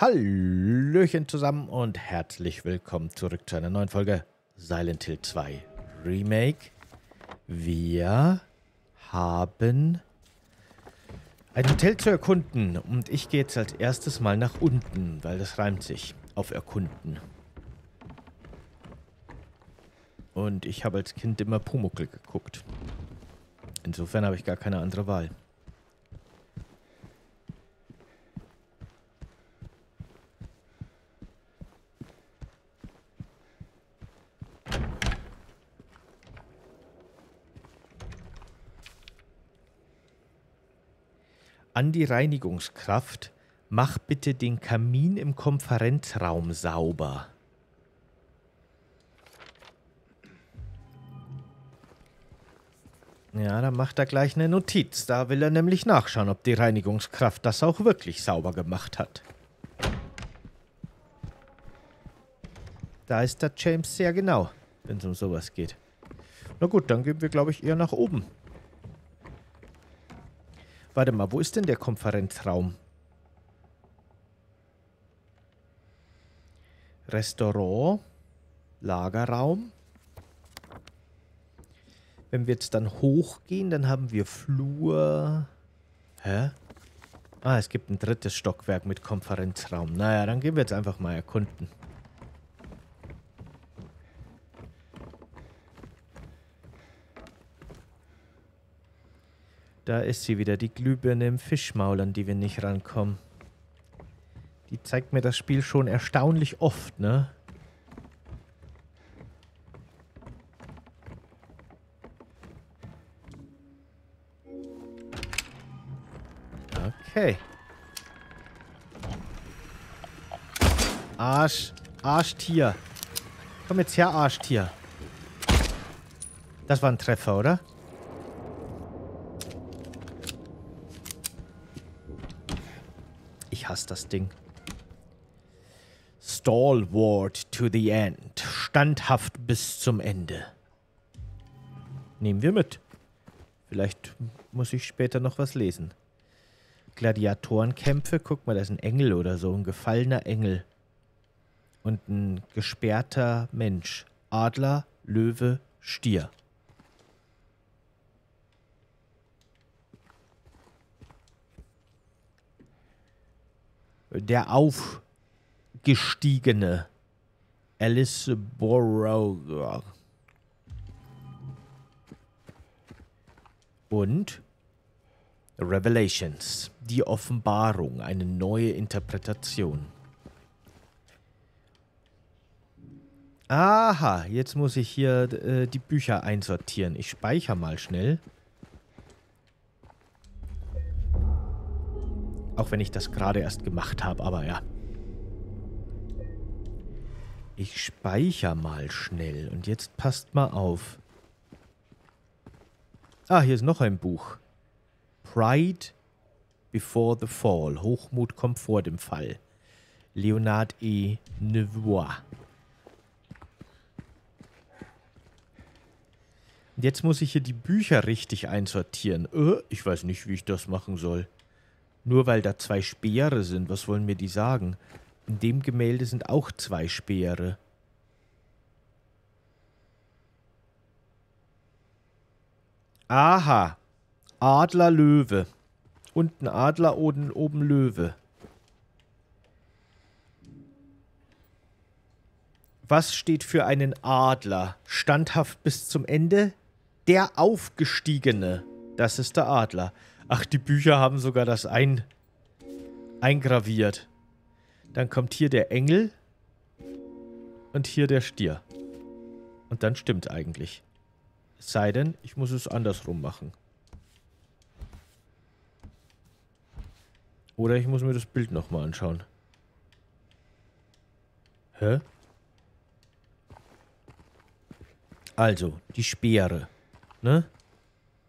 Hallöchen zusammen und herzlich willkommen zurück zu einer neuen Folge Silent Hill 2 Remake. Wir haben ein Hotel zu erkunden und ich gehe jetzt als erstes mal nach unten, weil das reimt sich auf erkunden. Und ich habe als Kind immer Pumuckl geguckt. Insofern habe ich gar keine andere Wahl. An die Reinigungskraft, mach bitte den Kamin im Konferenzraum sauber. Ja, dann macht er gleich eine Notiz. Da will er nämlich nachschauen, ob die Reinigungskraft das auch wirklich sauber gemacht hat. Da ist der James sehr genau, wenn es um sowas geht. Na gut, dann gehen wir, glaube ich, eher nach oben. Warte mal, wo ist denn der Konferenzraum? Restaurant, Lagerraum. Wenn wir jetzt dann hochgehen, dann haben wir Flur. Hä? Ah, es gibt ein drittes Stockwerk mit Konferenzraum. Naja, dann gehen wir jetzt einfach mal erkunden. Da ist sie wieder, die Glühbirne im Fischmaul, an die wir nicht rankommen. Die zeigt mir das Spiel schon erstaunlich oft, ne? Okay. Arsch. Arschtier. Komm jetzt her, Arschtier. Das war ein Treffer, oder? Hasse das Ding. Stalwart to the end. Standhaft bis zum Ende. Nehmen wir mit. Vielleicht muss ich später noch was lesen. Gladiatorenkämpfe. Guck mal, da ist ein Engel oder so, ein gefallener Engel. Und ein gesperrter Mensch. Adler, Löwe, Stier. Der aufgestiegene Alice Borough. Und Revelations, die Offenbarung, eine neue Interpretation. Aha, jetzt muss ich hier äh, die Bücher einsortieren. Ich speichere mal schnell. Auch wenn ich das gerade erst gemacht habe, aber ja. Ich speichere mal schnell. Und jetzt passt mal auf. Ah, hier ist noch ein Buch. Pride Before the Fall. Hochmut kommt vor dem Fall. Leonard E. Nevois. Und jetzt muss ich hier die Bücher richtig einsortieren. Äh, ich weiß nicht, wie ich das machen soll. Nur weil da zwei Speere sind, was wollen mir die sagen? In dem Gemälde sind auch zwei Speere. Aha. Adler Löwe. Unten Adler, oben, oben Löwe. Was steht für einen Adler? Standhaft bis zum Ende? Der Aufgestiegene. Das ist der Adler. Ach, die Bücher haben sogar das ein, eingraviert. Dann kommt hier der Engel und hier der Stier. Und dann stimmt eigentlich. Es sei denn, ich muss es andersrum machen. Oder ich muss mir das Bild nochmal anschauen. Hä? Also, die Speere, ne?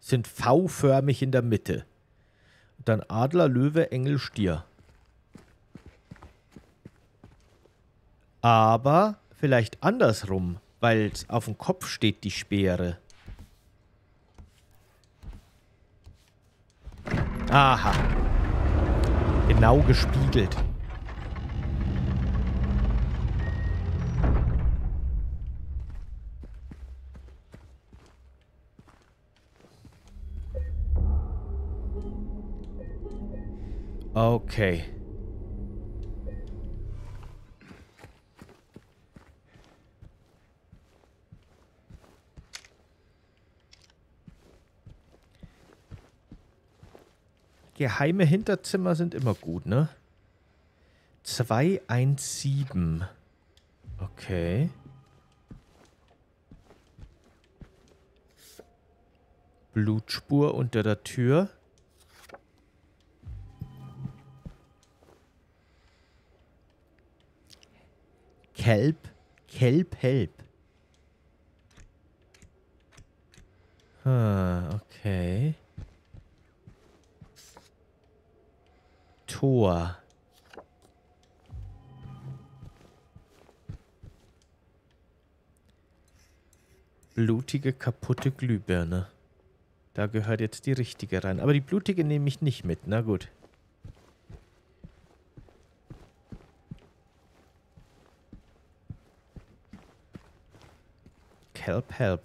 Sind V-förmig in der Mitte. Dann Adler, Löwe, Engel, Stier. Aber vielleicht andersrum, weil auf dem Kopf steht die Speere. Aha. Genau gespiegelt. Okay. Geheime Hinterzimmer sind immer gut, ne? 217. Okay. Blutspur unter der Tür. Kelp, Kelp, Help. Ah, okay. Tor. Blutige, kaputte Glühbirne. Da gehört jetzt die richtige rein. Aber die blutige nehme ich nicht mit. Na gut. Help, help.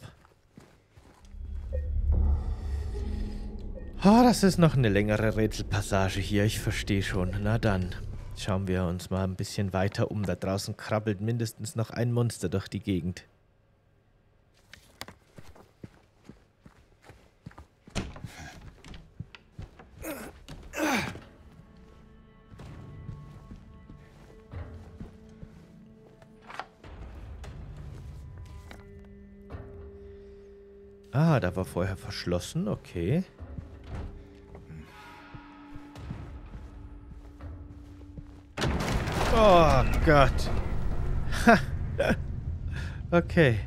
Oh, das ist noch eine längere Rätselpassage hier. Ich verstehe schon. Na dann. Schauen wir uns mal ein bisschen weiter um. Da draußen krabbelt mindestens noch ein Monster durch die Gegend. Ah, da war vorher verschlossen, okay. Oh Gott. okay.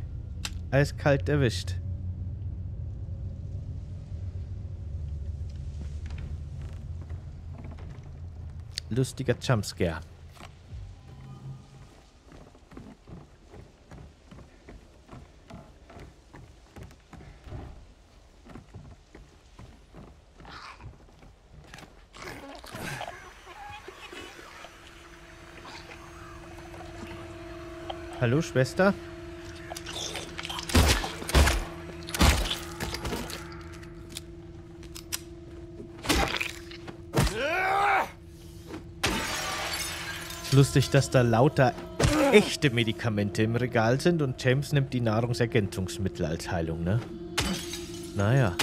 Eiskalt erwischt. Lustiger Jumpscare. Hallo, Schwester. Ist lustig, dass da lauter echte Medikamente im Regal sind und James nimmt die Nahrungsergänzungsmittel als Heilung, ne? Naja.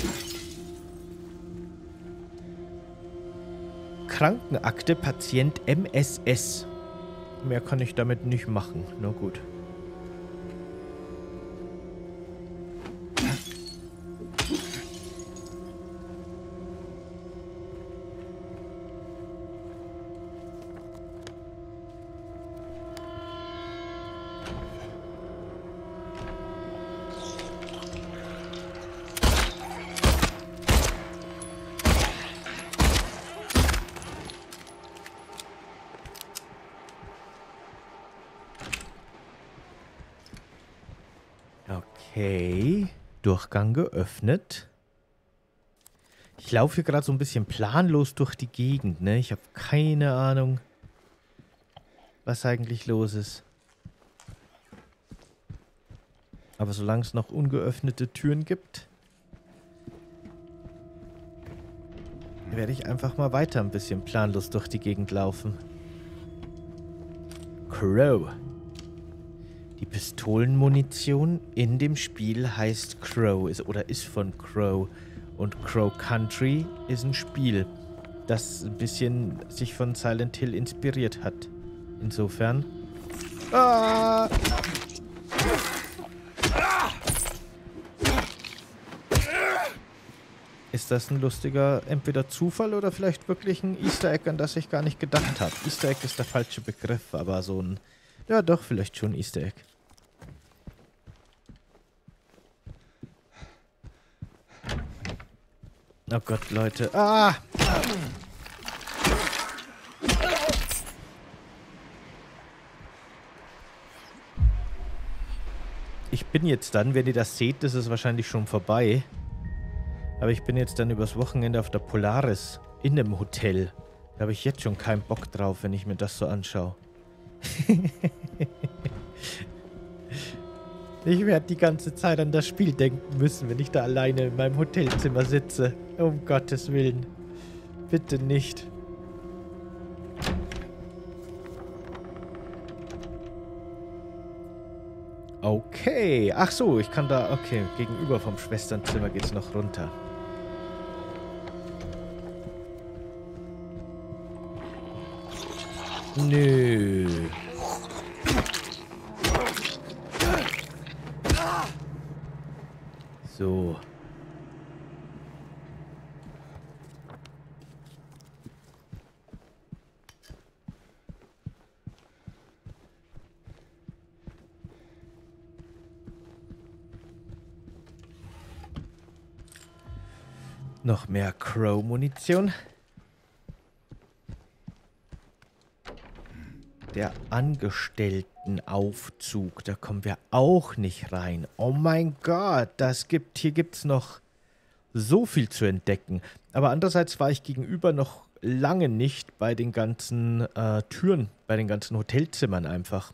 Krankenakte Patient MSS. Mehr kann ich damit nicht machen. Na gut. Durchgang geöffnet. Ich laufe hier gerade so ein bisschen planlos durch die Gegend, ne? Ich habe keine Ahnung, was eigentlich los ist. Aber solange es noch ungeöffnete Türen gibt, werde ich einfach mal weiter ein bisschen planlos durch die Gegend laufen. Crow. Pistolenmunition in dem Spiel heißt Crow ist, oder ist von Crow. Und Crow Country ist ein Spiel, das ein bisschen sich von Silent Hill inspiriert hat. Insofern. Ah! Ist das ein lustiger entweder Zufall oder vielleicht wirklich ein Easter Egg, an das ich gar nicht gedacht habe? Easter Egg ist der falsche Begriff, aber so ein ja, doch, vielleicht schon Easter Egg. Oh Gott, Leute. Ah! Ich bin jetzt dann, wenn ihr das seht, ist es wahrscheinlich schon vorbei. Aber ich bin jetzt dann übers Wochenende auf der Polaris in einem Hotel. Da habe ich jetzt schon keinen Bock drauf, wenn ich mir das so anschaue. Ich werde die ganze Zeit an das Spiel denken müssen, wenn ich da alleine in meinem Hotelzimmer sitze. Um Gottes Willen. Bitte nicht. Okay. Ach so, ich kann da... Okay, gegenüber vom Schwesternzimmer geht's noch runter. Nö. So. Noch mehr Crow-Munition. Der Angestelltenaufzug, da kommen wir auch nicht rein. Oh mein Gott, das gibt, hier gibt es noch so viel zu entdecken. Aber andererseits war ich gegenüber noch lange nicht bei den ganzen äh, Türen, bei den ganzen Hotelzimmern einfach,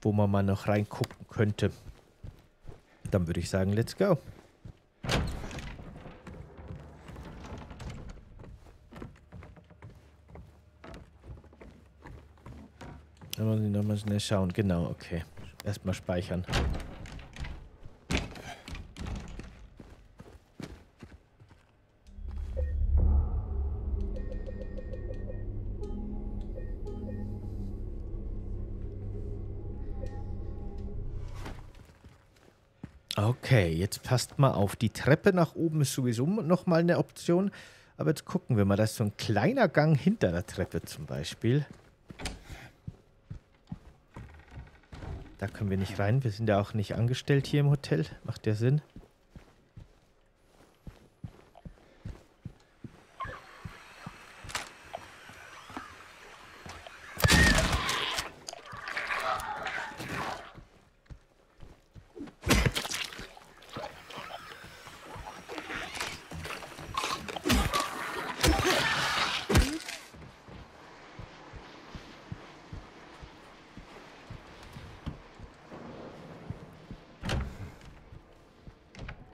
wo man mal noch reingucken könnte. Dann würde ich sagen, let's go. Da muss ich nochmal schnell schauen. Genau, okay. Erstmal speichern. Okay, jetzt passt mal auf. Die Treppe nach oben ist sowieso nochmal eine Option. Aber jetzt gucken wir mal. Da ist so ein kleiner Gang hinter der Treppe zum Beispiel. Da können wir nicht rein. Wir sind ja auch nicht angestellt hier im Hotel. Macht der Sinn?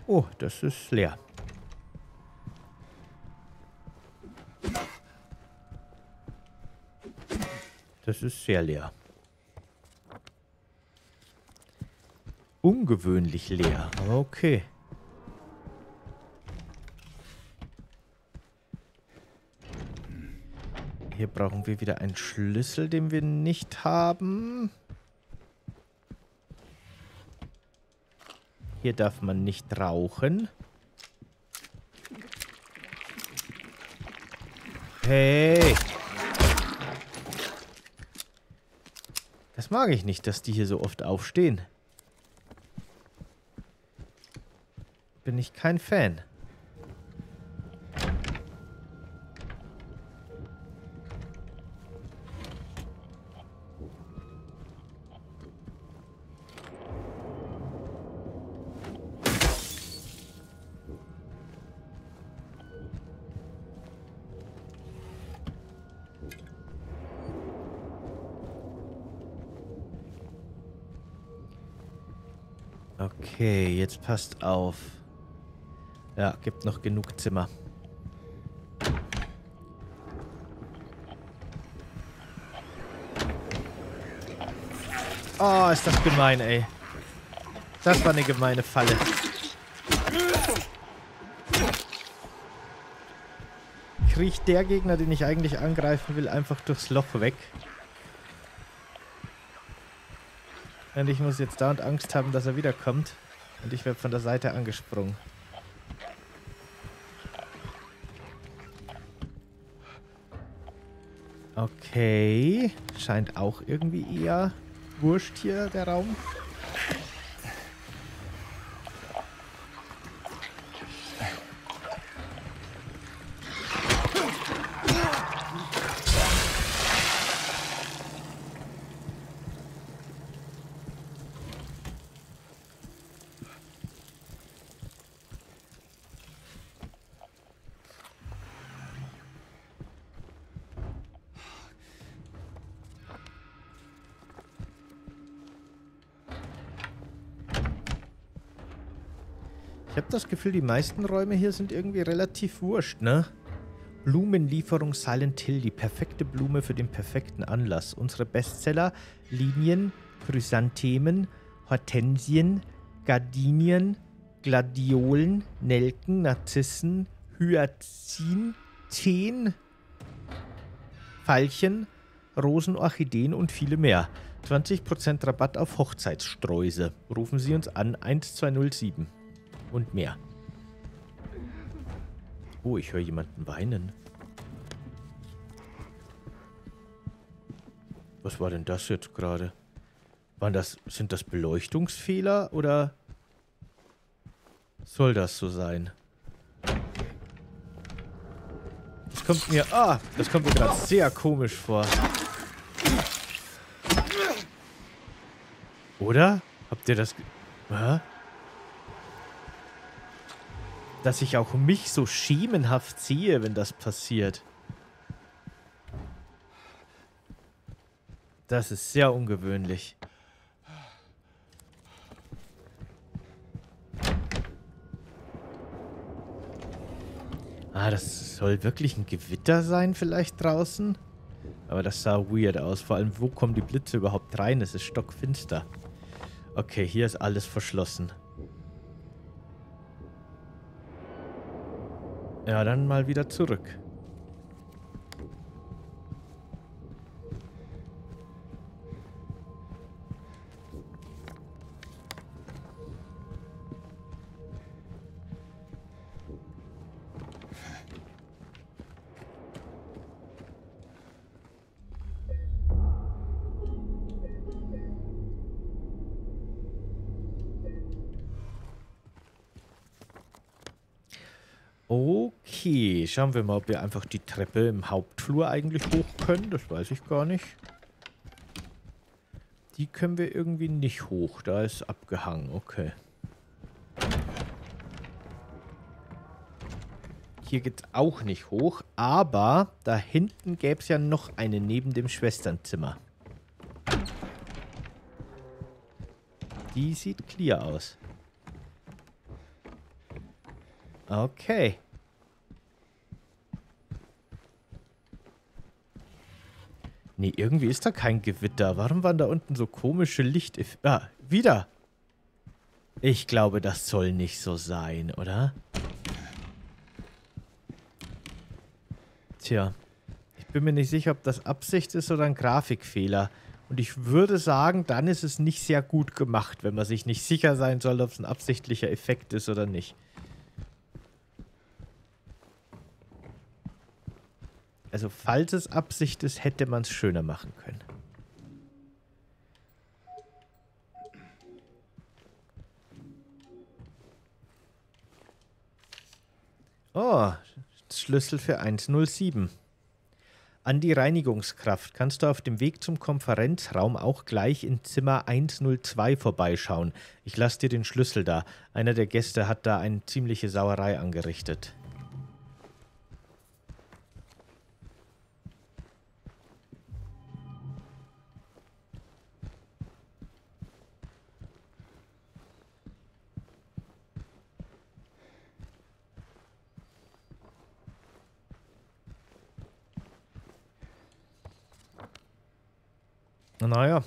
Oh, das ist leer. Das ist sehr leer. Ungewöhnlich leer, aber okay. Hier brauchen wir wieder einen Schlüssel, den wir nicht haben. Hier darf man nicht rauchen. Hey! Das mag ich nicht, dass die hier so oft aufstehen. Bin ich kein Fan. Jetzt passt auf. Ja, gibt noch genug Zimmer. Oh, ist das gemein, ey. Das war eine gemeine Falle. Kriecht der Gegner, den ich eigentlich angreifen will, einfach durchs Loch weg. Und ich muss jetzt dauernd Angst haben, dass er wiederkommt. Und ich werde von der Seite angesprungen. Okay. Scheint auch irgendwie eher wurscht hier, der Raum. Ich habe das Gefühl, die meisten Räume hier sind irgendwie relativ wurscht, ne? Blumenlieferung Silent Hill, die perfekte Blume für den perfekten Anlass. Unsere Bestseller, Linien, Chrysanthemen, Hortensien, Gardinien, Gladiolen, Nelken, Narzissen, Hyazinthen, Veilchen, Rosen, Orchideen und viele mehr. 20% Rabatt auf Hochzeitssträuße. Rufen Sie uns an 1207 und mehr. Oh, ich höre jemanden weinen. Was war denn das jetzt gerade? Waren das, sind das Beleuchtungsfehler oder soll das so sein? Das kommt mir, ah, das kommt mir gerade sehr komisch vor. Oder? Habt ihr das... Hä? Dass ich auch mich so schemenhaft sehe, wenn das passiert. Das ist sehr ungewöhnlich. Ah, das soll wirklich ein Gewitter sein vielleicht draußen? Aber das sah weird aus. Vor allem, wo kommen die Blitze überhaupt rein? Es ist stockfinster. Okay, hier ist alles verschlossen. Ja, dann mal wieder zurück. Schauen wir mal, ob wir einfach die Treppe im Hauptflur eigentlich hoch können. Das weiß ich gar nicht. Die können wir irgendwie nicht hoch. Da ist abgehangen. Okay. Hier geht es auch nicht hoch. Aber da hinten gäbe es ja noch eine neben dem Schwesternzimmer. Die sieht clear aus. Okay. Nee, irgendwie ist da kein Gewitter. Warum waren da unten so komische Licht... Ah, wieder. Ich glaube, das soll nicht so sein, oder? Tja. Ich bin mir nicht sicher, ob das Absicht ist oder ein Grafikfehler. Und ich würde sagen, dann ist es nicht sehr gut gemacht, wenn man sich nicht sicher sein soll, ob es ein absichtlicher Effekt ist oder nicht. Also falls es Absicht ist, hätte man es schöner machen können. Oh, Schlüssel für 107. An die Reinigungskraft kannst du auf dem Weg zum Konferenzraum auch gleich in Zimmer 102 vorbeischauen. Ich lasse dir den Schlüssel da. Einer der Gäste hat da eine ziemliche Sauerei angerichtet. Naja.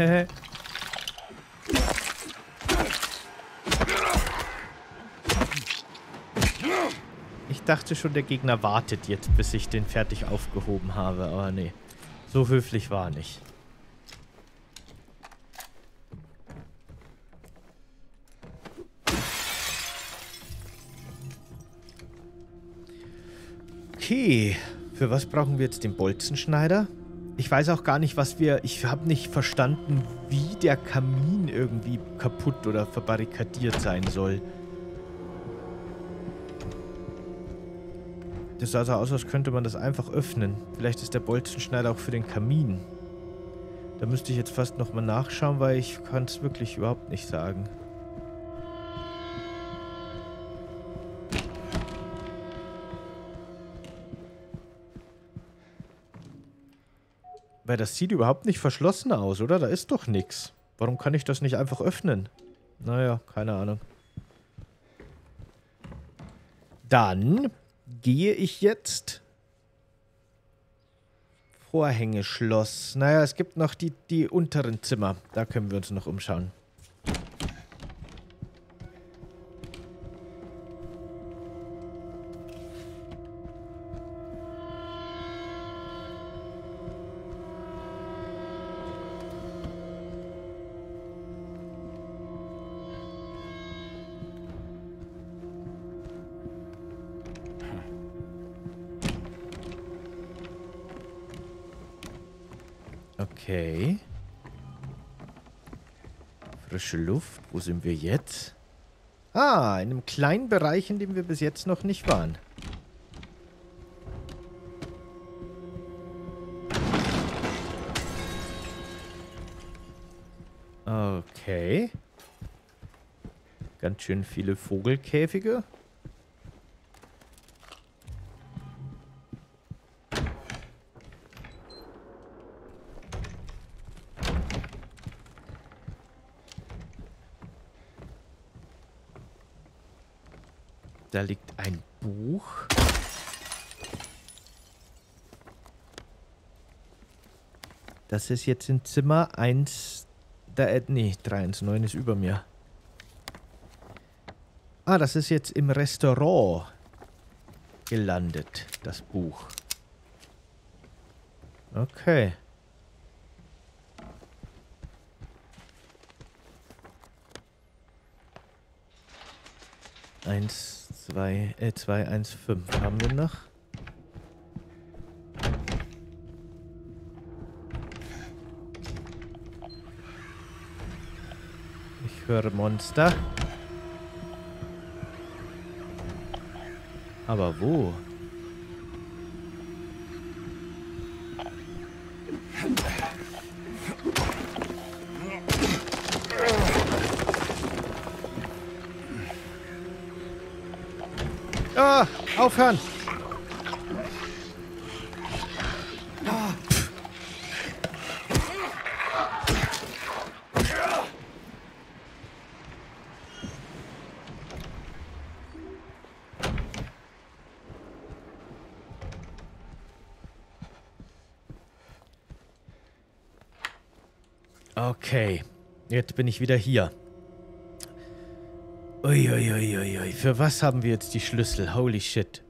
ich dachte schon, der Gegner wartet jetzt, bis ich den fertig aufgehoben habe. Aber nee, so höflich war nicht. Okay, für was brauchen wir jetzt den Bolzenschneider? Ich weiß auch gar nicht, was wir... Ich habe nicht verstanden, wie der Kamin irgendwie kaputt oder verbarrikadiert sein soll. Das sah so aus, als könnte man das einfach öffnen. Vielleicht ist der Bolzenschneider auch für den Kamin. Da müsste ich jetzt fast nochmal nachschauen, weil ich kann es wirklich überhaupt nicht sagen. Weil das sieht überhaupt nicht verschlossen aus, oder? Da ist doch nichts. Warum kann ich das nicht einfach öffnen? Naja, keine Ahnung. Dann gehe ich jetzt... Vorhängeschloss. Naja, es gibt noch die, die unteren Zimmer. Da können wir uns noch umschauen. Wo sind wir jetzt? Ah, in einem kleinen Bereich, in dem wir bis jetzt noch nicht waren. Okay. Ganz schön viele Vogelkäfige. Da liegt ein Buch. Das ist jetzt in Zimmer 1. Da, äh, nee, 319 ist über mir. Ah, das ist jetzt im Restaurant gelandet, das Buch. Okay. Eins, 2, äh, 2, 1, 5 haben wir noch. Ich höre Monster. Aber wo? Aufhören! Okay, jetzt bin ich wieder hier. Uiuiuiui, für was haben wir jetzt die Schlüssel? Holy shit.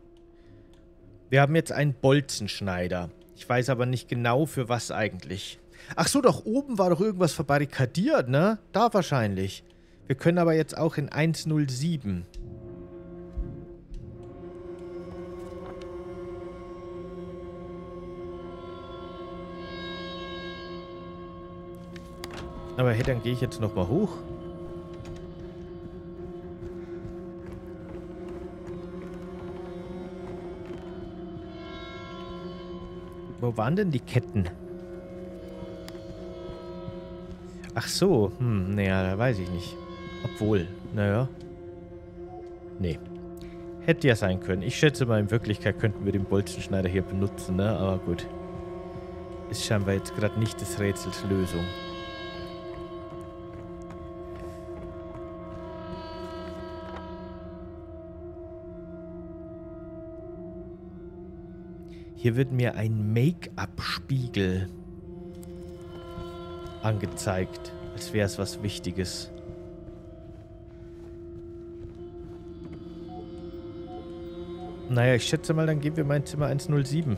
Wir haben jetzt einen Bolzenschneider. Ich weiß aber nicht genau, für was eigentlich. Ach so, doch oben war doch irgendwas verbarrikadiert, ne? Da wahrscheinlich. Wir können aber jetzt auch in 107. Aber hey, dann gehe ich jetzt nochmal hoch. Wo waren denn die Ketten? Ach so, hm, naja, da weiß ich nicht. Obwohl, naja. Nee. Hätte ja sein können. Ich schätze mal, in Wirklichkeit könnten wir den Bolzenschneider hier benutzen, ne? Aber gut. Ist scheinbar jetzt gerade nicht des Rätsels Lösung. Hier wird mir ein Make-up-Spiegel angezeigt, als wäre es was Wichtiges. Naja, ich schätze mal, dann gehen wir mein Zimmer 107.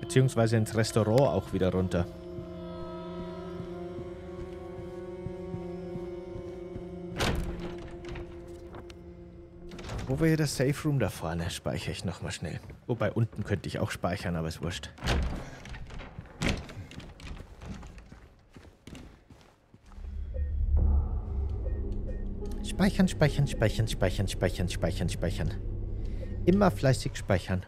Beziehungsweise ins Restaurant auch wieder runter. Wo wir hier das Safe Room da vorne speichere ich nochmal schnell. Wobei unten könnte ich auch speichern, aber ist wurscht. Speichern, speichern, speichern, speichern, speichern, speichern, speichern. Immer fleißig speichern.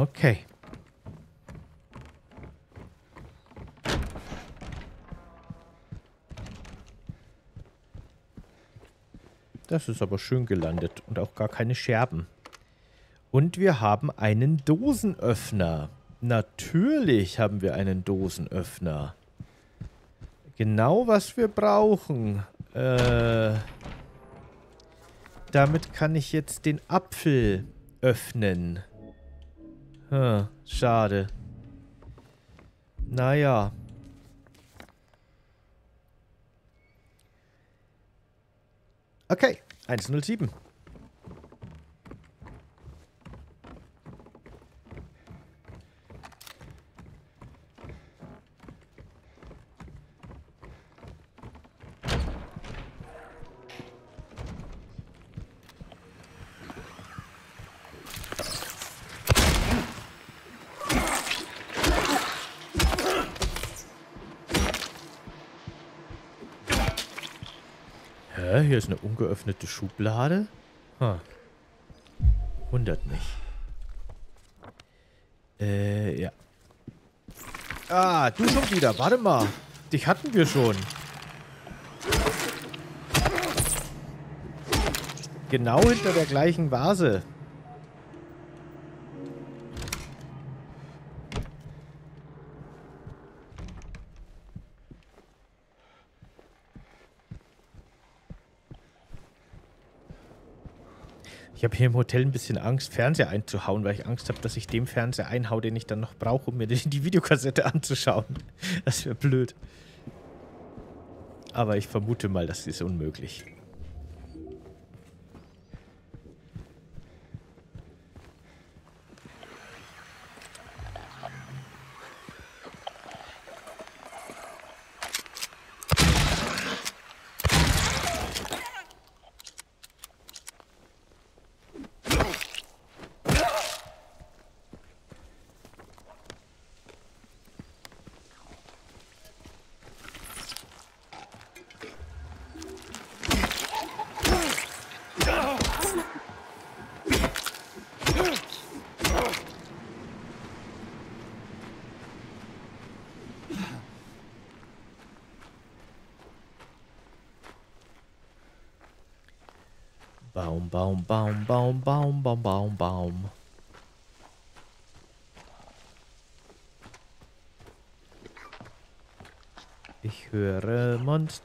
Okay. Das ist aber schön gelandet und auch gar keine Scherben. Und wir haben einen Dosenöffner. Natürlich haben wir einen Dosenöffner. Genau, was wir brauchen. Äh, damit kann ich jetzt den Apfel öffnen. Hm, schade. Naja. Okay, 107. eine ungeöffnete Schublade? Huh. Wundert mich. Äh, ja. Ah, du schon wieder. Warte mal. Dich hatten wir schon. Genau hinter der gleichen Vase. Ich habe hier im Hotel ein bisschen Angst, Fernseher einzuhauen, weil ich Angst habe, dass ich dem Fernseher einhaue, den ich dann noch brauche, um mir die Videokassette anzuschauen. Das wäre blöd. Aber ich vermute mal, das ist unmöglich.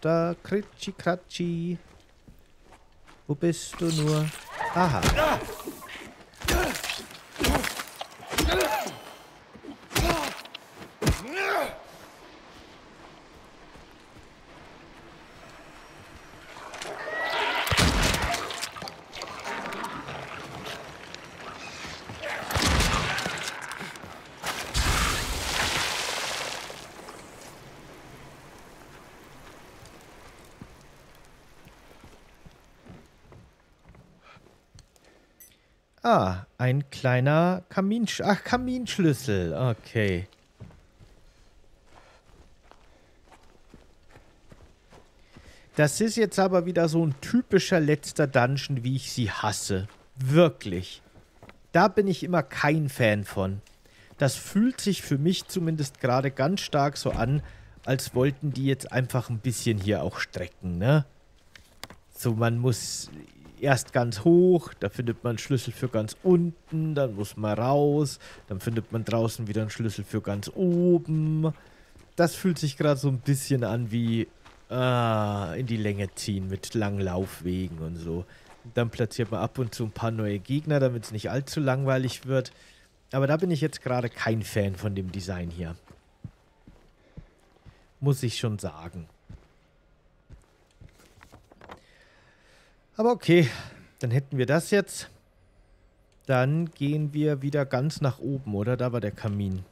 Monster, Kritschi, Kratschi. Wo bist du nur? Aha. Ein kleiner Kaminsch Ach, Kaminschlüssel. Okay. Das ist jetzt aber wieder so ein typischer letzter Dungeon, wie ich sie hasse. Wirklich. Da bin ich immer kein Fan von. Das fühlt sich für mich zumindest gerade ganz stark so an, als wollten die jetzt einfach ein bisschen hier auch strecken, ne? So, man muss erst ganz hoch, da findet man einen Schlüssel für ganz unten, dann muss man raus, dann findet man draußen wieder einen Schlüssel für ganz oben. Das fühlt sich gerade so ein bisschen an wie ah, in die Länge ziehen mit langen Laufwegen und so. Dann platziert man ab und zu ein paar neue Gegner, damit es nicht allzu langweilig wird. Aber da bin ich jetzt gerade kein Fan von dem Design hier. Muss ich schon sagen. Aber okay, dann hätten wir das jetzt. Dann gehen wir wieder ganz nach oben, oder? Da war der Kamin.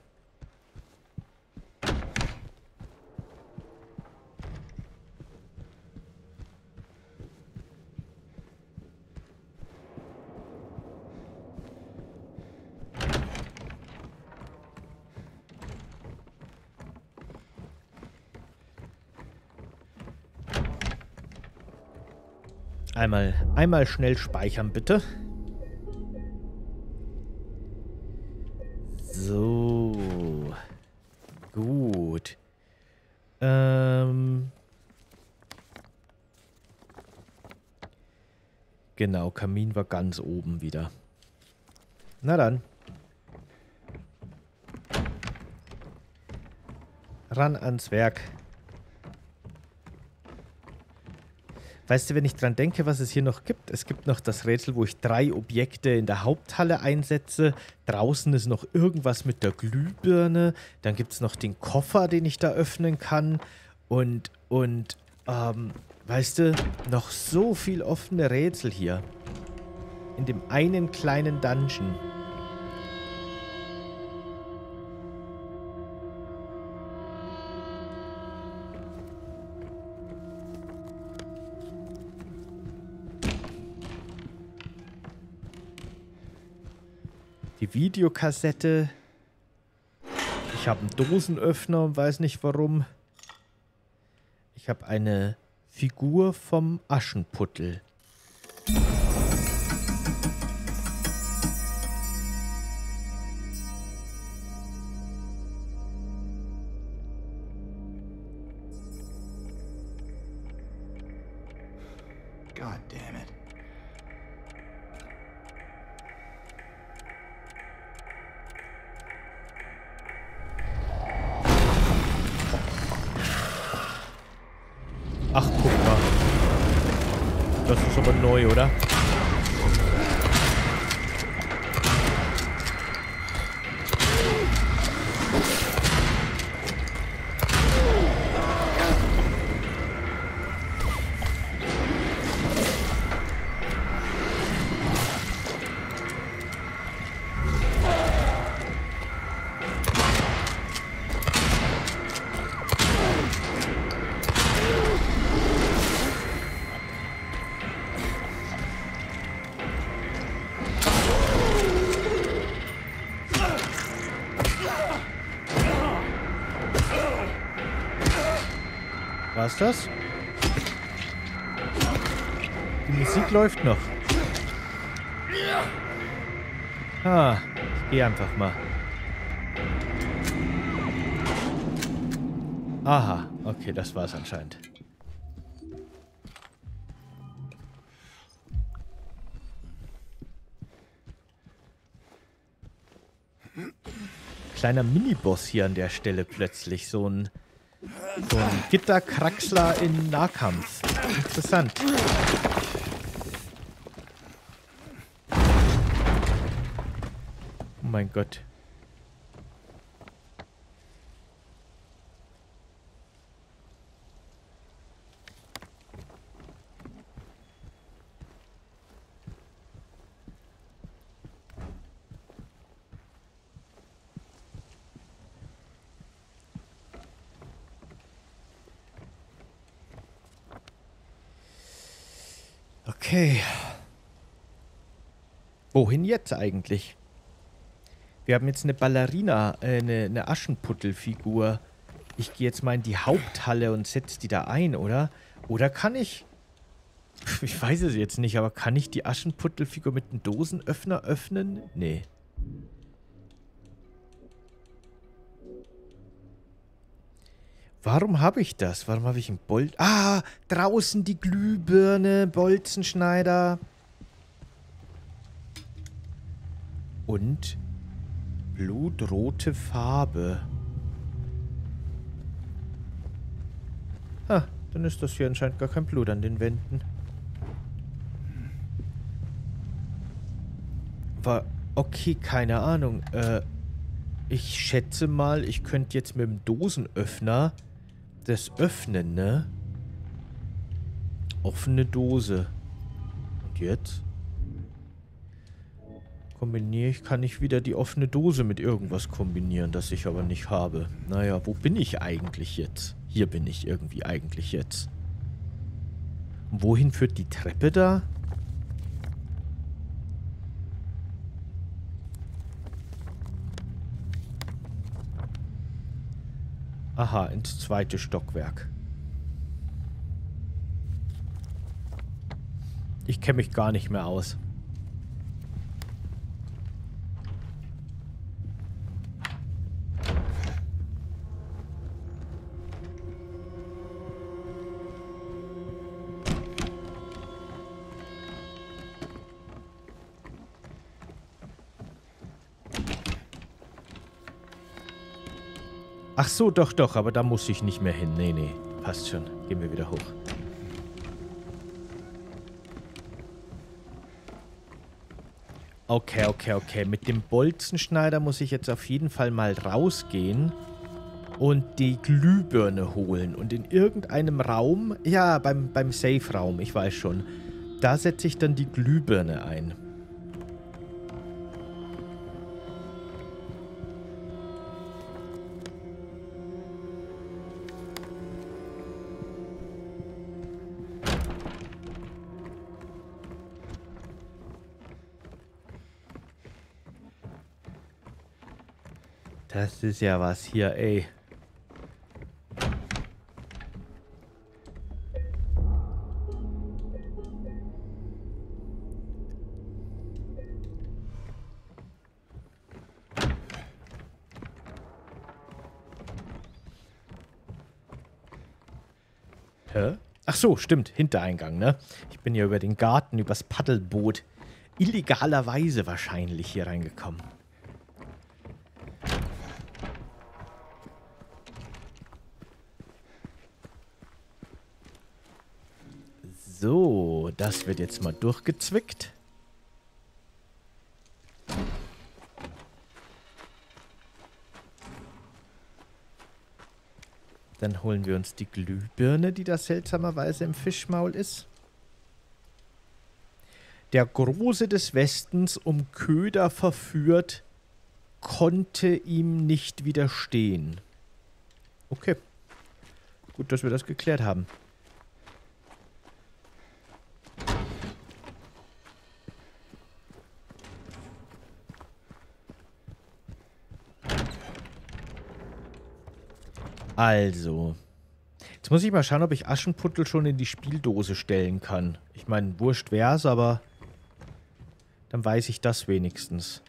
Einmal, einmal schnell speichern, bitte. So. Gut. Ähm. Genau, Kamin war ganz oben wieder. Na dann. Ran ans Werk. Weißt du, wenn ich dran denke, was es hier noch gibt? Es gibt noch das Rätsel, wo ich drei Objekte in der Haupthalle einsetze. Draußen ist noch irgendwas mit der Glühbirne. Dann gibt es noch den Koffer, den ich da öffnen kann. Und, und, ähm, weißt du, noch so viel offene Rätsel hier. In dem einen kleinen Dungeon. Videokassette. Ich habe einen Dosenöffner und weiß nicht warum. Ich habe eine Figur vom Aschenputtel. War's das? Die Musik läuft noch. Ah, ich geh einfach mal. Aha, okay, das war's anscheinend. Kleiner Miniboss hier an der Stelle plötzlich. So ein so ein Gitterkraxler in Nahkampf. Interessant. Oh mein Gott. Okay. Wohin jetzt eigentlich? Wir haben jetzt eine Ballerina, äh, eine, eine Aschenputtelfigur. Ich gehe jetzt mal in die Haupthalle und setze die da ein, oder? Oder kann ich... Ich weiß es jetzt nicht, aber kann ich die Aschenputtelfigur mit einem Dosenöffner öffnen? Nee. Warum habe ich das? Warum habe ich ein Bolt... Ah, draußen die Glühbirne, Bolzenschneider. Und blutrote Farbe. Ah, dann ist das hier anscheinend gar kein Blut an den Wänden. War... Okay, keine Ahnung. Äh, ich schätze mal, ich könnte jetzt mit dem Dosenöffner das Öffnen, ne? Offene Dose. Und jetzt? Kombiniere ich, kann ich wieder die offene Dose mit irgendwas kombinieren, das ich aber nicht habe. Naja, wo bin ich eigentlich jetzt? Hier bin ich irgendwie eigentlich jetzt. Und wohin führt die Treppe da? Aha, ins zweite Stockwerk. Ich kenne mich gar nicht mehr aus. Ach so, doch, doch, aber da muss ich nicht mehr hin. Nee, nee, passt schon. Gehen wir wieder hoch. Okay, okay, okay. Mit dem Bolzenschneider muss ich jetzt auf jeden Fall mal rausgehen und die Glühbirne holen. Und in irgendeinem Raum, ja, beim, beim Safe-Raum, ich weiß schon, da setze ich dann die Glühbirne ein. Das ist ja was hier, ey. Hä? Ach so, stimmt. Hintereingang, ne? Ich bin ja über den Garten, übers Paddelboot illegalerweise wahrscheinlich hier reingekommen. So, das wird jetzt mal durchgezwickt. Dann holen wir uns die Glühbirne, die da seltsamerweise im Fischmaul ist. Der Große des Westens, um Köder verführt, konnte ihm nicht widerstehen. Okay. Gut, dass wir das geklärt haben. Also. Jetzt muss ich mal schauen, ob ich Aschenputtel schon in die Spieldose stellen kann. Ich meine, wurscht wär's, aber dann weiß ich das wenigstens.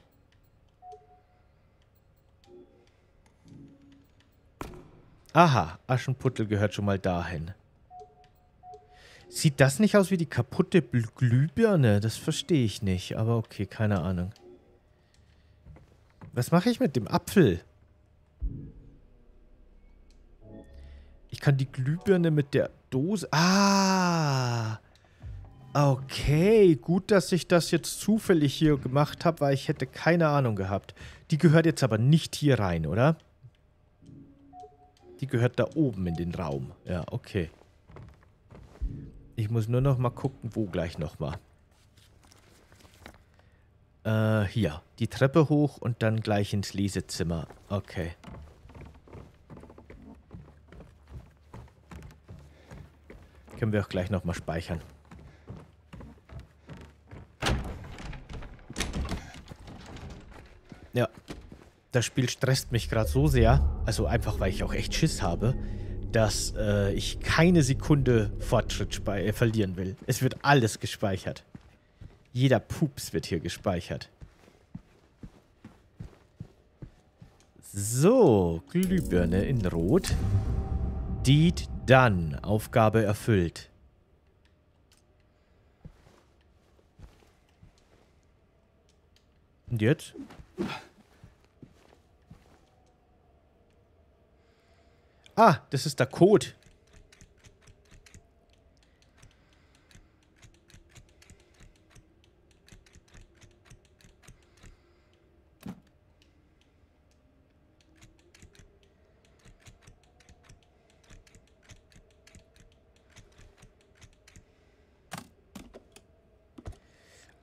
Aha, Aschenputtel gehört schon mal dahin. Sieht das nicht aus wie die kaputte Glühbirne? Das verstehe ich nicht, aber okay, keine Ahnung. Was mache ich mit dem Apfel? Kann die Glühbirne mit der Dose... Ah! Okay, gut, dass ich das jetzt zufällig hier gemacht habe, weil ich hätte keine Ahnung gehabt. Die gehört jetzt aber nicht hier rein, oder? Die gehört da oben in den Raum. Ja, okay. Ich muss nur noch mal gucken, wo gleich noch mal. Äh, hier. Die Treppe hoch und dann gleich ins Lesezimmer. Okay. Können wir auch gleich nochmal speichern. Ja. Das Spiel stresst mich gerade so sehr, also einfach, weil ich auch echt Schiss habe, dass äh, ich keine Sekunde Fortschritt äh, verlieren will. Es wird alles gespeichert. Jeder Pups wird hier gespeichert. So, Glühbirne in Rot. Deed dann Aufgabe erfüllt. Und jetzt? Ah, das ist der Code.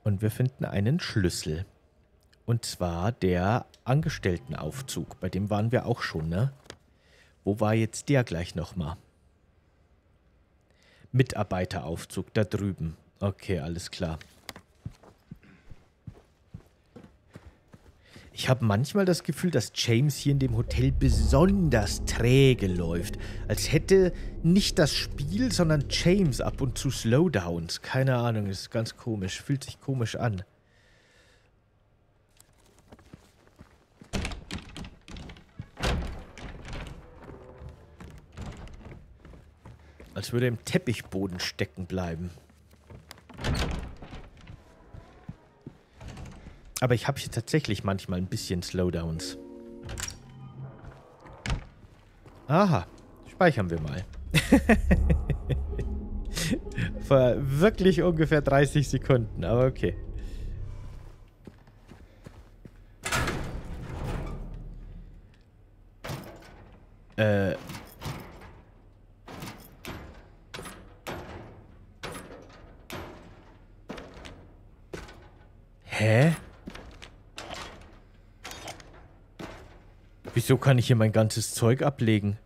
Und wir finden einen Schlüssel. Und zwar der Angestelltenaufzug. Bei dem waren wir auch schon, ne? Wo war jetzt der gleich nochmal? Mitarbeiteraufzug, da drüben. Okay, alles klar. Ich habe manchmal das Gefühl, dass James hier in dem Hotel besonders träge läuft. Als hätte nicht das Spiel, sondern James ab und zu Slowdowns. Keine Ahnung, ist ganz komisch. Fühlt sich komisch an. Als würde er im Teppichboden stecken bleiben. Aber ich habe hier tatsächlich manchmal ein bisschen Slowdowns. Aha, speichern wir mal. Vor wirklich ungefähr 30 Sekunden, aber okay. Äh... Hä? Wieso kann ich hier mein ganzes Zeug ablegen?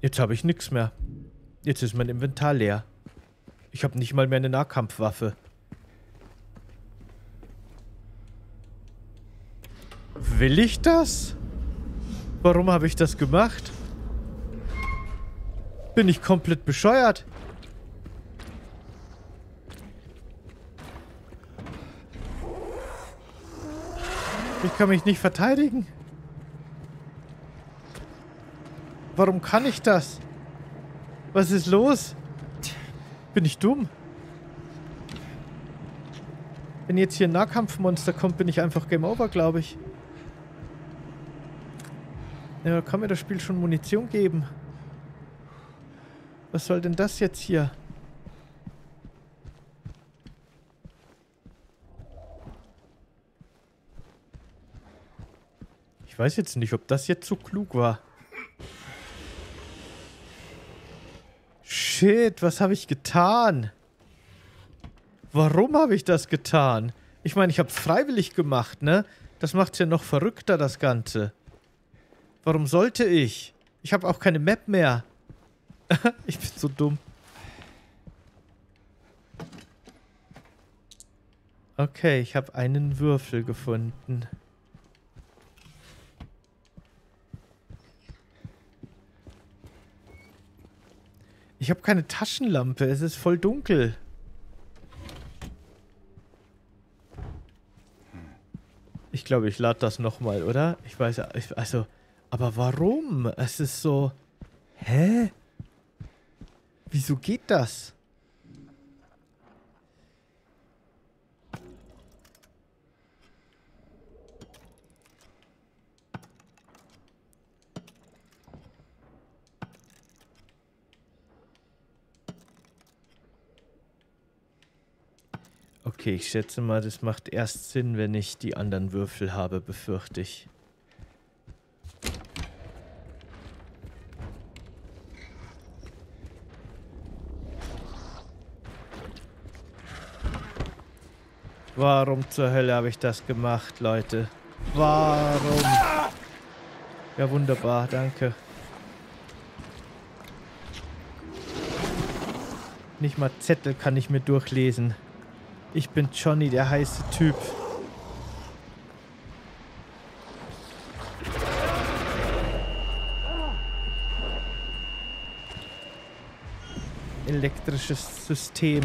Jetzt habe ich nichts mehr. Jetzt ist mein Inventar leer. Ich habe nicht mal mehr eine Nahkampfwaffe. Will ich das? Warum habe ich das gemacht? Bin ich komplett bescheuert? Ich kann mich nicht verteidigen. Warum kann ich das? Was ist los? Bin ich dumm? Wenn jetzt hier ein Nahkampfmonster kommt, bin ich einfach Game Over, glaube ich. Ja, kann mir das Spiel schon Munition geben? Was soll denn das jetzt hier? Ich weiß jetzt nicht, ob das jetzt so klug war. Shit, was habe ich getan? Warum habe ich das getan? Ich meine, ich habe es freiwillig gemacht, ne? Das macht es ja noch verrückter, das Ganze. Warum sollte ich? Ich habe auch keine Map mehr. ich bin so dumm. Okay, ich habe einen Würfel gefunden. Ich habe keine Taschenlampe. Es ist voll dunkel. Ich glaube, ich lade das nochmal, oder? Ich weiß, ich, also, aber warum? Es ist so... Hä? Wieso geht das? Okay, ich schätze mal, das macht erst Sinn, wenn ich die anderen Würfel habe, befürchte ich. Warum zur Hölle habe ich das gemacht, Leute? Warum? Ja, wunderbar, danke. Nicht mal Zettel kann ich mir durchlesen. Ich bin Johnny, der heiße Typ. Elektrisches System.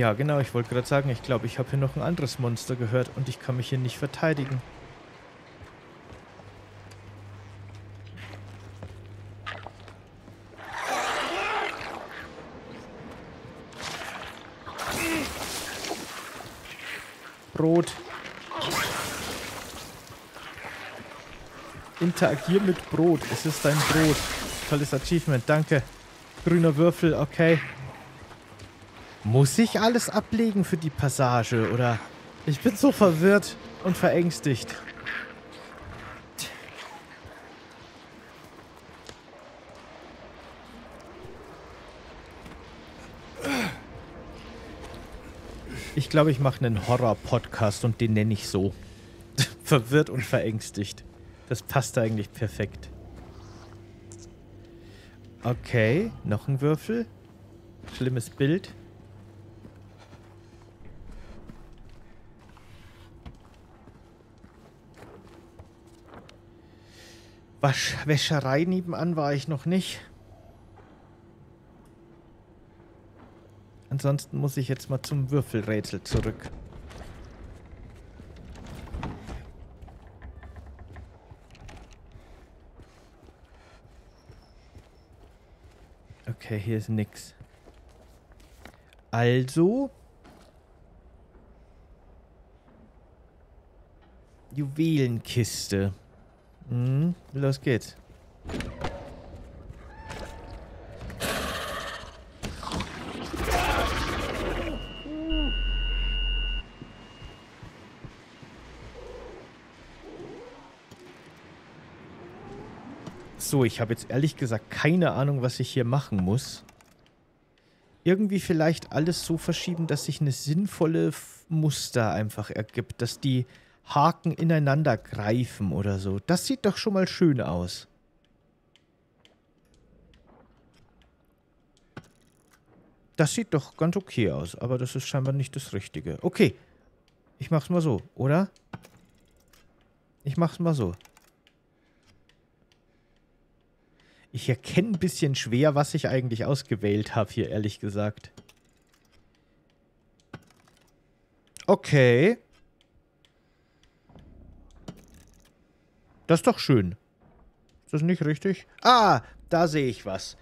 Ja, genau, ich wollte gerade sagen, ich glaube, ich habe hier noch ein anderes Monster gehört und ich kann mich hier nicht verteidigen. Brot. Interagier mit Brot. Es ist dein Brot. Tolles Achievement, danke. Grüner Würfel, okay. Muss ich alles ablegen für die Passage, oder? Ich bin so verwirrt und verängstigt. Ich glaube, ich mache einen Horror-Podcast und den nenne ich so. Verwirrt und verängstigt. Das passt eigentlich perfekt. Okay, noch ein Würfel. Schlimmes Bild. Wasch Wäscherei nebenan war ich noch nicht. Ansonsten muss ich jetzt mal zum Würfelrätsel zurück. Okay, hier ist nix. Also. Juwelenkiste. Hm, los geht's. So, ich habe jetzt ehrlich gesagt keine Ahnung, was ich hier machen muss. Irgendwie vielleicht alles so verschieben, dass sich eine sinnvolle Muster einfach ergibt. Dass die Haken ineinander greifen oder so. Das sieht doch schon mal schön aus. Das sieht doch ganz okay aus, aber das ist scheinbar nicht das Richtige. Okay, ich mach's mal so, oder? Ich mach's mal so. Ich erkenne ein bisschen schwer, was ich eigentlich ausgewählt habe hier, ehrlich gesagt. Okay. Das ist doch schön. Ist das nicht richtig? Ah, da sehe ich was.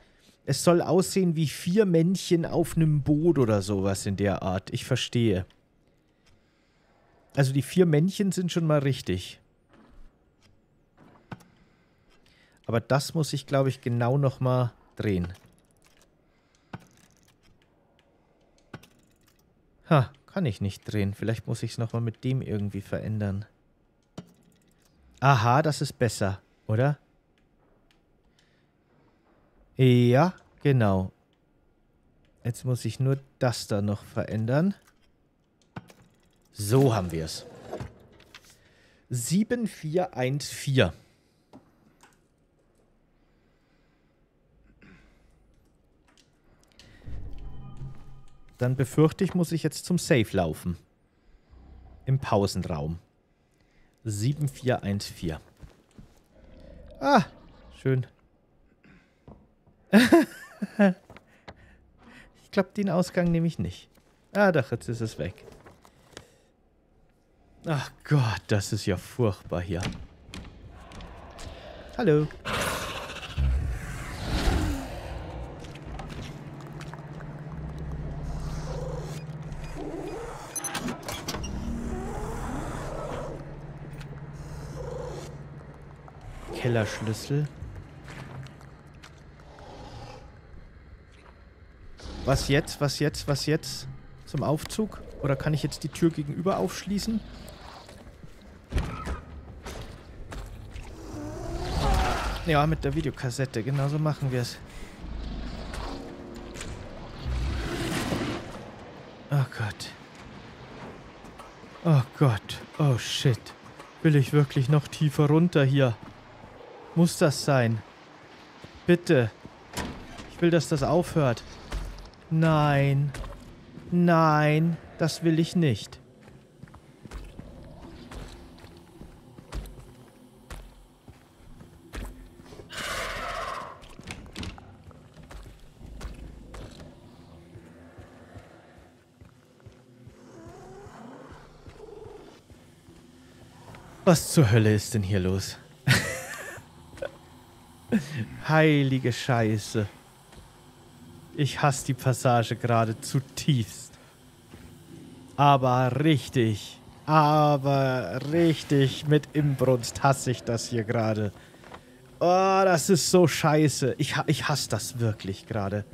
Es soll aussehen wie vier Männchen auf einem Boot oder sowas in der Art. Ich verstehe. Also die vier Männchen sind schon mal richtig. Aber das muss ich, glaube ich, genau nochmal drehen. Ha, kann ich nicht drehen. Vielleicht muss ich es nochmal mit dem irgendwie verändern. Aha, das ist besser, oder? Ja, genau. Jetzt muss ich nur das da noch verändern. So haben wir es. 7414. Dann befürchte ich, muss ich jetzt zum Safe laufen. Im Pausenraum. 7414. Ah, schön. ich glaube, den Ausgang nehme ich nicht. Ah, doch, jetzt ist es weg. Ach Gott, das ist ja furchtbar hier. Hallo. Kellerschlüssel. Was jetzt? Was jetzt? Was jetzt? Zum Aufzug? Oder kann ich jetzt die Tür gegenüber aufschließen? Ja, mit der Videokassette. Genauso machen wir es. Oh Gott. Oh Gott. Oh shit. Will ich wirklich noch tiefer runter hier? Muss das sein? Bitte. Ich will, dass das aufhört. Nein. Nein, das will ich nicht. Was zur Hölle ist denn hier los? Heilige Scheiße. Ich hasse die Passage gerade zutiefst. Aber richtig, aber richtig mit Imbrunst hasse ich das hier gerade. Oh, das ist so scheiße. Ich, ich hasse das wirklich gerade.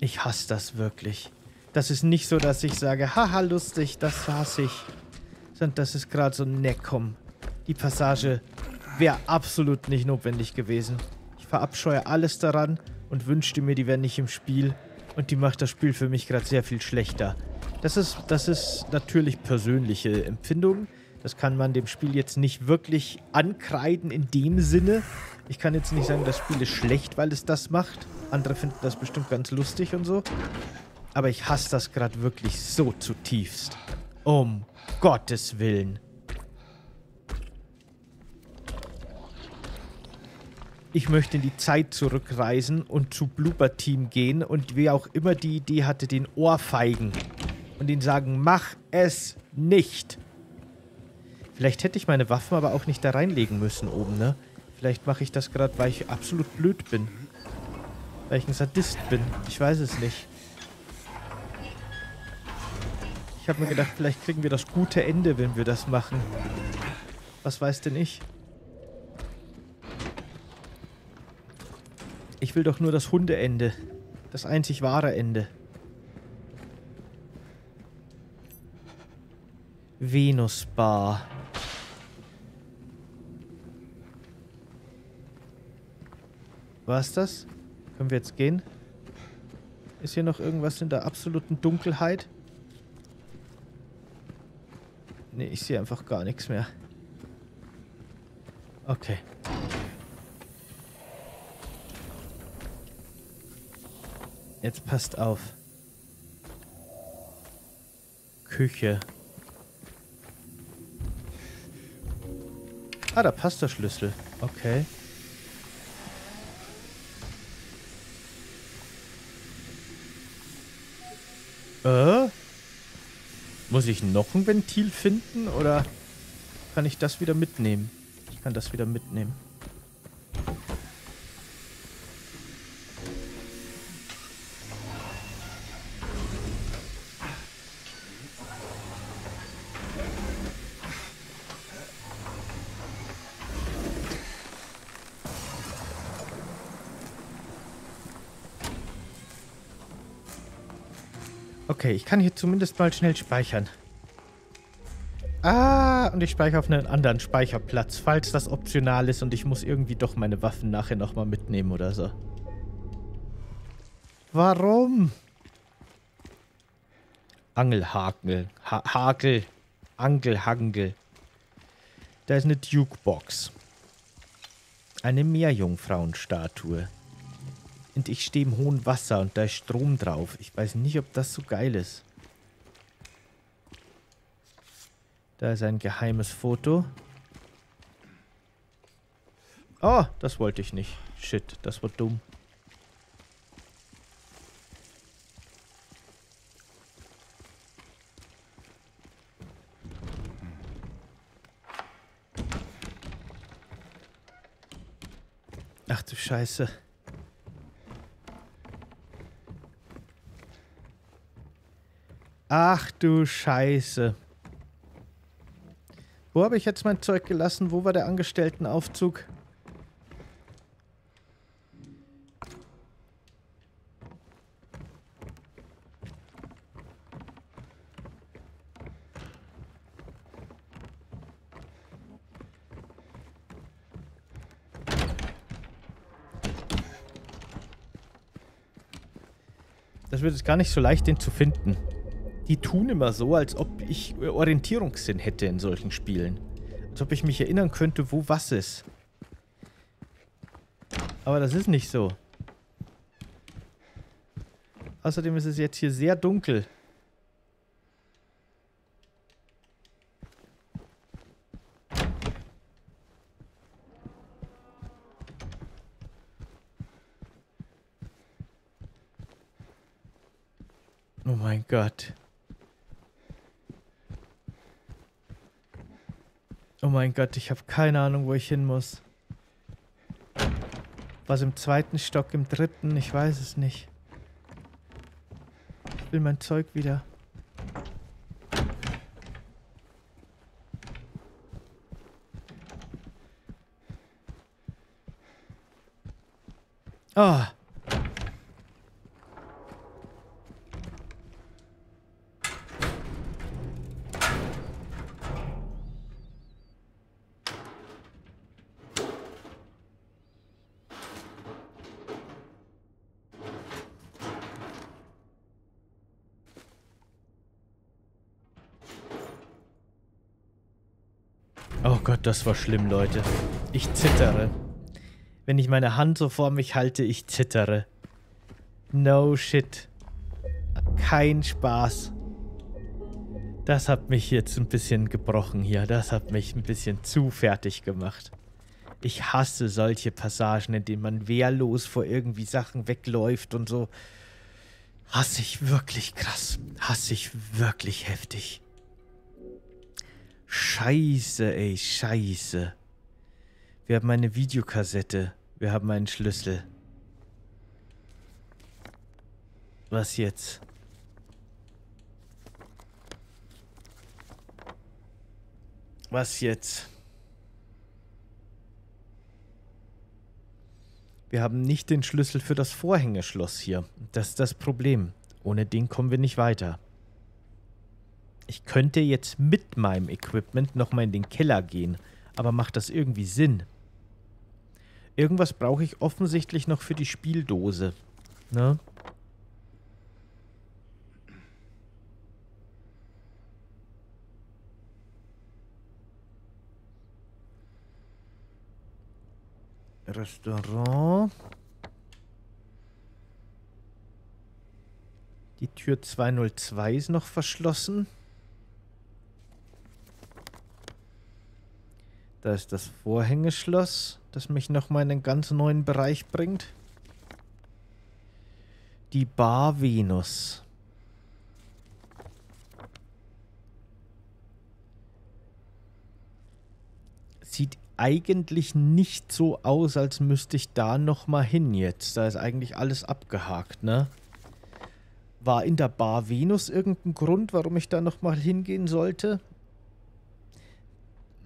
Ich hasse das wirklich. Das ist nicht so, dass ich sage, haha, lustig, das hasse ich. Sondern das ist gerade so, ne, komm. Die Passage wäre absolut nicht notwendig gewesen. Ich verabscheue alles daran und wünschte mir, die wären nicht im Spiel. Und die macht das Spiel für mich gerade sehr viel schlechter. Das ist, das ist natürlich persönliche Empfindung. Das kann man dem Spiel jetzt nicht wirklich ankreiden in dem Sinne. Ich kann jetzt nicht sagen, das Spiel ist schlecht, weil es das macht. Andere finden das bestimmt ganz lustig und so. Aber ich hasse das gerade wirklich so zutiefst. Um Gottes Willen. Ich möchte in die Zeit zurückreisen und zu Blooper Team gehen und wer auch immer die Idee hatte, den Ohrfeigen und ihnen sagen, mach es nicht. Vielleicht hätte ich meine Waffen aber auch nicht da reinlegen müssen oben, ne? Vielleicht mache ich das gerade, weil ich absolut blöd bin. Weil ich ein Sadist bin. Ich weiß es nicht. Ich habe mir gedacht, vielleicht kriegen wir das gute Ende, wenn wir das machen. Was weiß denn ich? Ich will doch nur das Hundeende. Das einzig wahre Ende. Venusbar. War's das? Können wir jetzt gehen? Ist hier noch irgendwas in der absoluten Dunkelheit? Nee, ich sehe einfach gar nichts mehr. Okay. Jetzt passt auf. Küche. Ah, da passt der Schlüssel. Okay. Äh? Muss ich noch ein Ventil finden oder kann ich das wieder mitnehmen? Ich kann das wieder mitnehmen. Okay, ich kann hier zumindest mal schnell speichern. Ah, und ich speichere auf einen anderen Speicherplatz, falls das optional ist und ich muss irgendwie doch meine Waffen nachher nochmal mitnehmen oder so. Warum? Angelhakel. Ha Hakel. Angelhangel. Da ist eine Dukebox. Eine Meerjungfrauenstatue. Und ich stehe im hohen Wasser und da ist Strom drauf. Ich weiß nicht, ob das so geil ist. Da ist ein geheimes Foto. Oh, das wollte ich nicht. Shit, das war dumm. Ach du Scheiße. Ach du Scheiße. Wo habe ich jetzt mein Zeug gelassen? Wo war der Angestelltenaufzug? Das wird es gar nicht so leicht, den zu finden. Die tun immer so, als ob ich Orientierungssinn hätte in solchen Spielen. Als ob ich mich erinnern könnte, wo was ist. Aber das ist nicht so. Außerdem ist es jetzt hier sehr dunkel. Oh mein Gott. Oh mein Gott, ich habe keine Ahnung, wo ich hin muss. Was im zweiten Stock, im dritten, ich weiß es nicht. Ich will mein Zeug wieder. Das war schlimm, Leute. Ich zittere. Wenn ich meine Hand so vor mich halte, ich zittere. No shit. Kein Spaß. Das hat mich jetzt ein bisschen gebrochen hier. Das hat mich ein bisschen zu fertig gemacht. Ich hasse solche Passagen, in denen man wehrlos vor irgendwie Sachen wegläuft und so. Hasse ich wirklich krass. Hasse ich wirklich heftig. Scheiße, ey, scheiße. Wir haben eine Videokassette. Wir haben einen Schlüssel. Was jetzt? Was jetzt? Wir haben nicht den Schlüssel für das Vorhängeschloss hier. Das ist das Problem. Ohne den kommen wir nicht weiter. Ich könnte jetzt mit meinem Equipment nochmal in den Keller gehen. Aber macht das irgendwie Sinn? Irgendwas brauche ich offensichtlich noch für die Spieldose. Ne? Restaurant. Die Tür 202 ist noch verschlossen. Da ist das Vorhängeschloss, das mich nochmal in einen ganz neuen Bereich bringt. Die Bar Venus. Sieht eigentlich nicht so aus, als müsste ich da nochmal hin jetzt. Da ist eigentlich alles abgehakt, ne? War in der Bar Venus irgendein Grund, warum ich da nochmal hingehen sollte?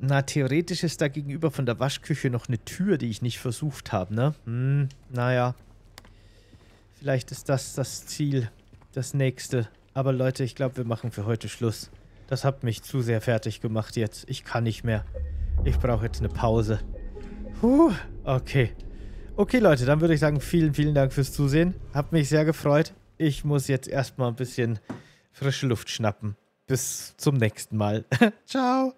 Na, theoretisch ist da gegenüber von der Waschküche noch eine Tür, die ich nicht versucht habe, ne? Hm, naja. Vielleicht ist das das Ziel, das nächste. Aber Leute, ich glaube, wir machen für heute Schluss. Das hat mich zu sehr fertig gemacht jetzt. Ich kann nicht mehr. Ich brauche jetzt eine Pause. Puh, okay. Okay, Leute, dann würde ich sagen, vielen, vielen Dank fürs Zusehen. Hat mich sehr gefreut. Ich muss jetzt erstmal ein bisschen frische Luft schnappen. Bis zum nächsten Mal. Ciao.